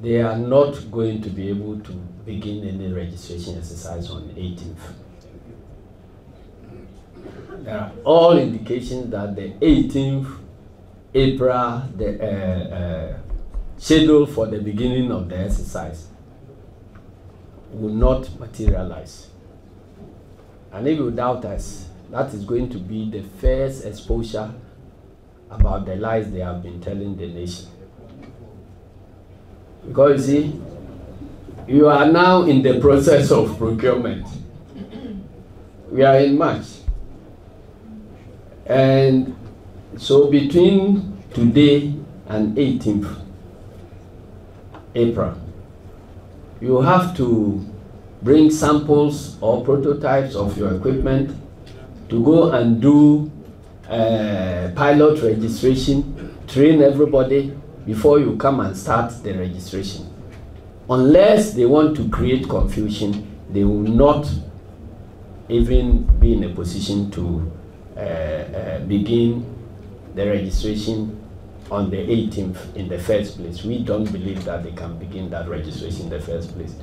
they are not going to be able to begin any registration exercise on 18th. There are all indications that the 18th April, the uh, uh, schedule for the beginning of the exercise will not materialize. And if you doubt us, that is going to be the first exposure about the lies they have been telling the nation. Because you see, you are now in the process of procurement. We are in March. And so between today and 18th April, you have to bring samples or prototypes of your equipment to go and do uh, pilot registration, train everybody before you come and start the registration. Unless they want to create confusion, they will not even be in a position to uh, uh, begin the registration on the 18th in the first place. We don't believe that they can begin that registration in the first place.